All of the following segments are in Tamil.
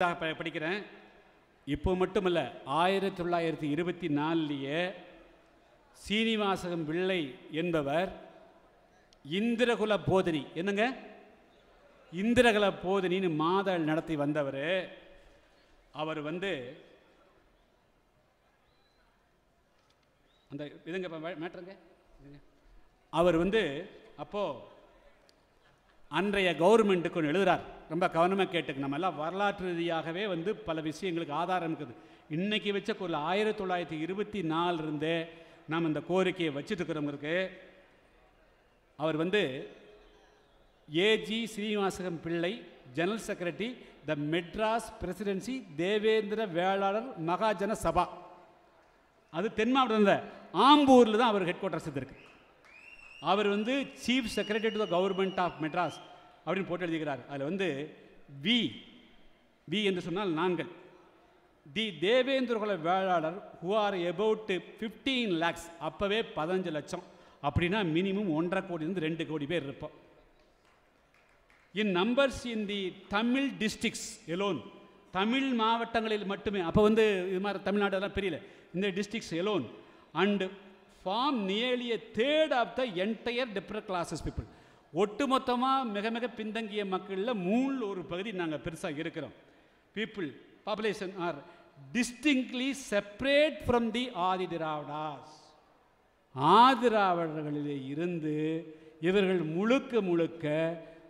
படிக்கிறேன். இப்போ மட்டுமல்ல ஆயிரத்தி தொள்ளாயிரத்தி இருபத்தி நாலுலேயே சீனிவாசகம் பிள்ளை என்பவர் இந்திரகுல போதினி. என்னங்க? இந்திரகுல போதினின்னு மாதல் நடத்தி வந்தவர். அவர் வந்து அந்த இதுங்க இப்போ மேட்ருங்க. அவர் வந்து அப்போது அன்றைய கவர்மெண்ட்டுக்கு ஒன்று எழுதுறார். ரொம்ப கவனமாக கேட்டுக்கு. நம்ம எல்லாம் வரலாற்று ரீதியாகவே வந்து பல விஷயங்களுக்கு ஆதாரம் இருக்குது. இன்றைக்கி வச்ச குரல் ஆயிரத்தி தொள்ளாயிரத்தி இருபத்தி நாலுலேருந்தே நாம் இந்த கோரிக்கையை வச்சுட்டுருக்கிறவங்களுக்கு அவர் வந்து A G Srinivasagam Pillai general secretary the Madras presidency Devendra Vellalar Mahajana Sabha. அது தென் மாவட்டத்தில் ஆம்பூரில் தான் அவர் ஹெட் குவார்ட்டர்ஸ் இருக்கு. அவர் வந்து chief secretary to the government of Madras அப்படின்னு போட்டு எழுதிக்கிறார். அதில் வந்து வி வி என்று சொன்னால் நாங்கள் the Devendrakula Vellalar who are about fifteen lakhs அப்போவே பதினஞ்சு லட்சம். அப்படின்னா மினிமம் ஒன்றரை கோடியிலிருந்து ரெண்டு கோடி பேர் இருப்போம். In numbers in the Tamil districts alone Tamil மாவட்டங்களில் மட்டுமே அப்போ வந்து இது மாதிரி தமிழ்நாடெல்லாம் பெரியல இந்த districts alone and form nearly third of the entire different classes people ஒட்டுமொத்தமாக மிக மிக பின்தங்கிய மக்களில் மூணில் ஒரு பகுதி நாங்கள் பெருசாக இருக்கிறோம். People population are distinctly separate from the Adi Dravidas ஆதிராவிடர்களிலே இருந்து இவர்கள் முழுக்க முழுக்க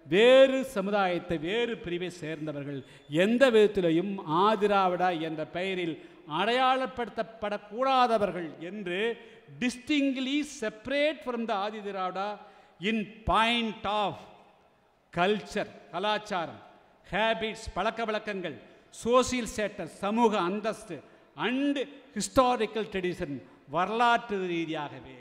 வேறு சமுதாயத்தை வேறு பிரிவை சேர்ந்தவர்கள். எந்த விதத்திலையும் ஆதிராவிடா என்ற பெயரில் அடையாளப்படுத்தப்படக்கூடாதவர்கள் என்று distinctly separate from the Adi Dravida in point of culture கலாச்சாரம் ஹேபிட்ஸ் பழக்க வழக்கங்கள் சோசியல் ஸ்டேட்டஸ் சமூக அந்தஸ்து அண்டு ஹிஸ்டாரிக்கல் ட்ரெடிஷன் வரலாற்று ரீதியாகவே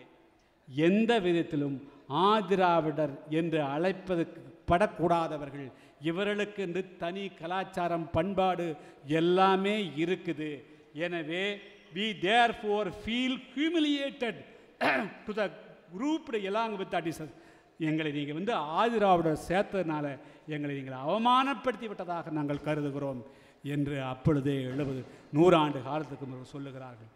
எந்த விதத்திலும் ஆதிராவிடர் என்று அழைப்பதற்கு படக்கூடாதவர்கள் இவர்களுக்கு என்று தனி கலாச்சாரம் பண்பாடு எல்லாமே இருக்குது. எனவே we therefore feel humiliated to the group along with அடிசஸ் எங்களை நீங்கள் வந்து ஆதிராவோட சேர்த்ததுனால எங்களை நீங்கள் அவமானப்படுத்தி விட்டதாக நாங்கள் கருதுகிறோம் என்று அப்பொழுதே எழுபது நூறாண்டு காலத்துக்கு முன்பு சொல்லுகிறார்கள்.